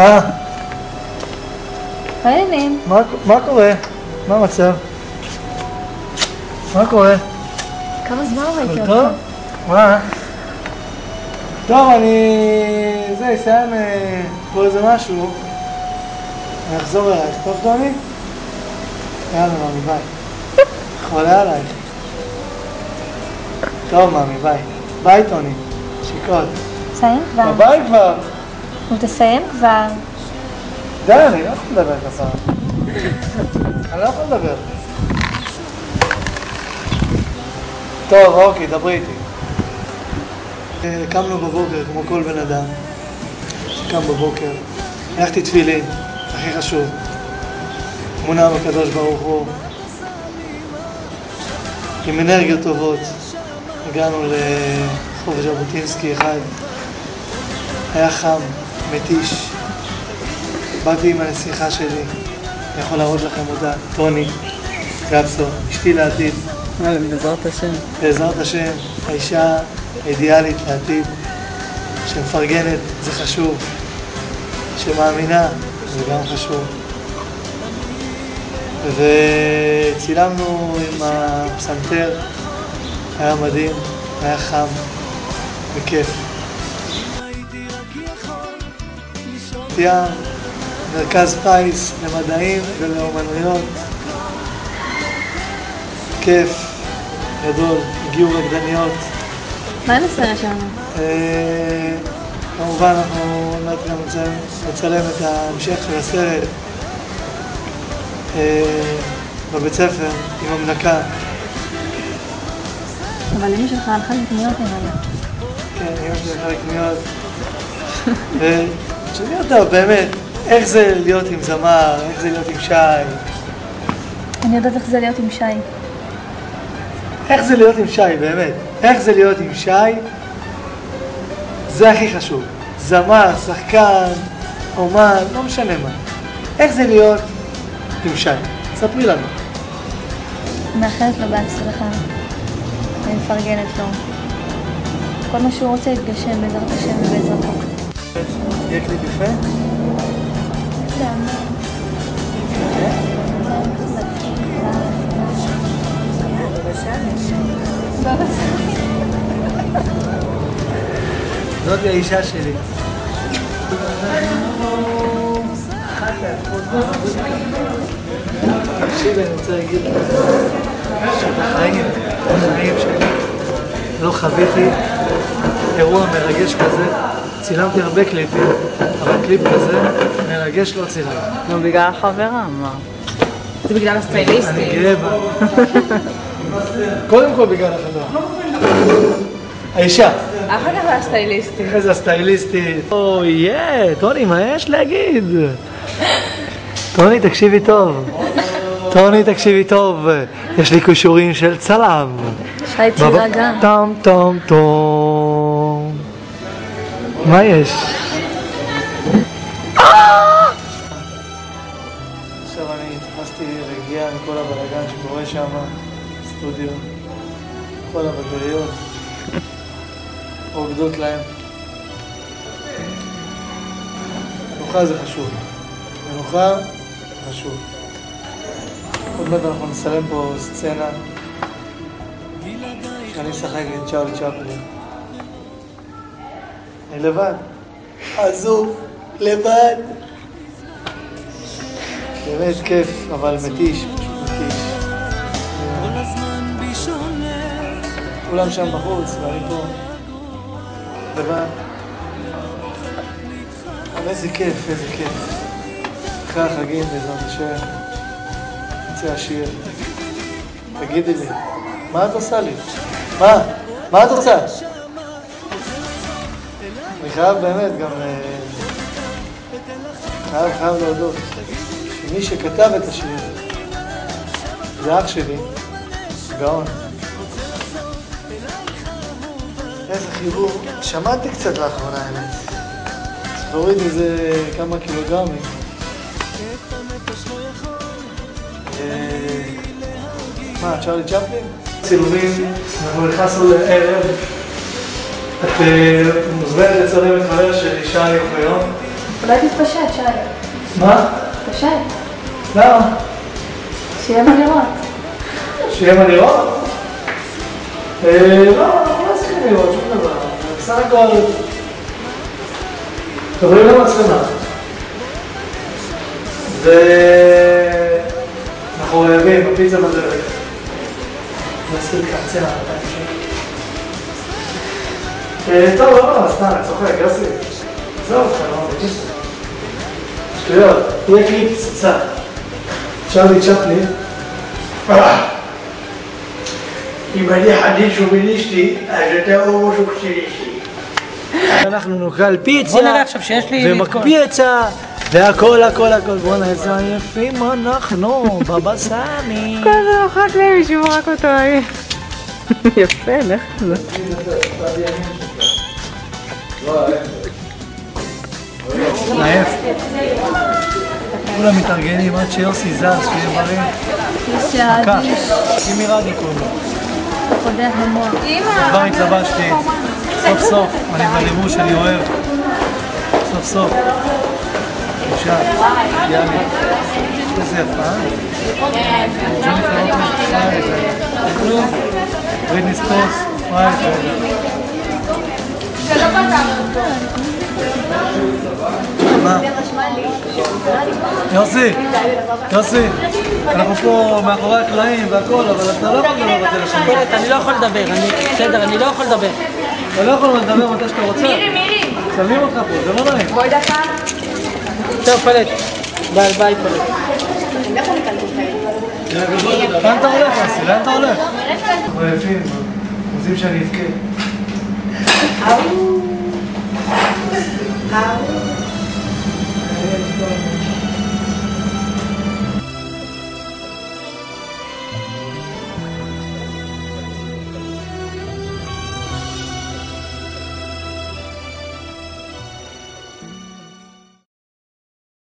אה, העניינים. מה- מה קורה? מה המצב? מה קורה? כמה זמן ראיתי טוב? אותך. מה? טוב, אני... זה, אסיים אה, פה איזה משהו. אני אחזור אלייך. טוב, טוני? יאללה, מאמי, ביי. חולה עלייך. טוב, מאמי, ביי. ביי, טוני. שיקות. תסיים כבר. ביי כבר. נו, תסיים כבר. די, אני לא יכול לדבר ככה. אני לא יכול לדבר. טוב, אוקיי, דברי איתי. אה, קמנו בבוקר, כמו כל בן אדם שקם בבוקר. הלכתי תפילין, הכי חשוב. אמונה בקדוש ברוך הוא. עם אנרגיות טובות. הגענו לרחוב ז'בוטינסקי אחד. היה חם, מתיש. באתי עם הנסיכה שלי, אני יכול להראות לכם אותה, טוני גפסו, אשתי לעתיד, בעזרת השם. בעזרת השם, האישה האידיאלית לעתיד, שמפרגנת, זה חשוב, שמאמינה, זה גם חשוב. וצילמנו עם הפסנתר, היה מדהים, היה חם וכיף. ים, מרכז פיס למדעים ולאומנויות. כיף, גדול, הגיעו רקדניות. מה נעשה שם? אה, כמובן אנחנו עוד מעט גם נצלם- את ההמשך של הסרט אה, בבית ספר עם המנקה. אבל אמא שלך הלכה לקניות נראה כן, אמא שלי הלכה לקניות. ותשאלי אותה באמת, איך זה להיות עם זמר, איך זה להיות עם שי, אני יודעת איך זה להיות עם שי. איך זה להיות עם שי, באמת. איך זה להיות עם שי, זה הכי חשוב. זמר, שחקן, אומן, לא משנה מה. איך זה להיות עם שי? ספרי לנו. מאחלת לו בהצלחה. אני מפרגנת לו. כל מה שהוא רוצה יתגשם בעזרת השם ובעזרתו. יהיה קליפ יפה? זאת האישה שלי. תקשיבי, אני רוצה להגיד שבחיים, בחיים שלי, לא חוויתי אירוע מרגש כזה. צילמתי הרבה קליפים, אבל קליפ כזה מרגש לא צילמתי. נו, בגלל החברה, מה? זה בגלל אני הסטייליסטים. גאה בה. קודם כל בגלל החברה. האישה. אחר כך הסטייליסטים. אחרי זה הסטייליסטית. אוי, טוני, מה יש להגיד? טוני, תקשיבי טוב. טוני, תקשיבי טוב. יש לי כישורים של צלם. שי גם. טום טום טום. מה יש? עכשיו אני התייחסתי רגיעה מכל הבלאגן שקורה שם, סטודיו, כל הבגריות, רוקדות להם. מנוחה זה חשוב. מנוחה זה חשוב. עוד מעט אנחנו נסיים פה סצנה שאני אשחק את צ'ארלי צ'פלין. אני לבד. עזוב, לבד. באמת כיף, אבל מתיש, פשוט מתיש. כולם שם בחוץ, ואני פה לבד. אבל איזה כיף, איזה כיף. אחרי החגים, בעזרת השם, יצא השיר. תגידי לי, מה את עושה לי? מה? מה את רוצה? חייב באמת גם... אה, חייב, חייב להודות. שמי שכתב את השיר זה אח שלי, גאון. איזה חיבור. שמעתי קצת לאחרונה האמת. צריך להוריד איזה כמה קילוגרמים. אה, מה, צ'רלי צ'פלין? צילומים, אנחנו נכנסנו לערב. את אה, מוזמנת לצלם את חבר שלי, שי אוחיון. אולי תתפשט, שי. מה? תתפשט. למה? שיהיה מה לראות. שיהיה מה לראות? אה, לא, אנחנו לא צריכים לראות שום דבר. בסך הכל... לי למצלמה. ואנחנו רעבים, הפיצה בדרך. נספיק קצר, טוב, לא נורא, סתם, אני צוחק, יוסי. עזוב אותך, לא בקיצור. שטויות, תהיה קליפ פצצה. צ'רלי צ'פלין. אם אני חדיש ומיניסטי, אז אתה הומו שוקסיליסטי. אנחנו נאכל פיצה, בוא נראה עכשיו שיש לי ומקפיצה, והכל הכל הכל, בואנה איזה עייפים אנחנו, בבא סמי. כל זה אוכלת להם מישהו רק אותו. יפה, לך זה. עייף. כולם מתארגנים עד שיוסי זז, שיהיה בריא. קח, האדיש, שימי רדי קוראים לו. כבר התלבשתי, סוף סוף, אני בלימוד שאני אוהב. סוף סוף. אישה, יאללה. איזה יפה, יוסי, יוסי, אנחנו פה מאחורי הקלעים והכל, אבל אתה לא יכול לדבר בטלפון. אני לא יכול לדבר, אני... בסדר, אני לא יכול לדבר. אתה לא יכול לדבר מתי שאתה רוצה. מירי, מירי. שמים אותך פה, זה לא נעים. בואי דקה. טוב, פלט. ביי, ביי, פלט. לאן אתה הולך, אסי? לאן אתה הולך? אנחנו רעבים, רוצים שאני אבכה. אאו. אאו.